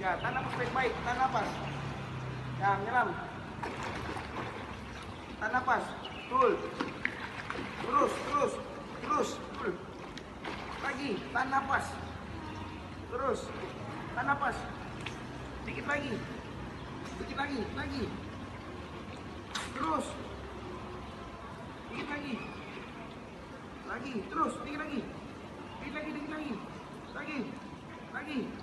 Ya, tahan nafas baik-baik, tahan nafas. Ya, nyelam. Tahan nafas. Tul. Terus, terus, terus, tul Lagi, tahan nafas. Terus, tahan nafas. Dikit lagi. Dikit lagi, lagi. Terus. Dikit lagi. Lagi, terus, dikit lagi. Dikit lagi, dikit lagi. Lagi. Lagi. lagi.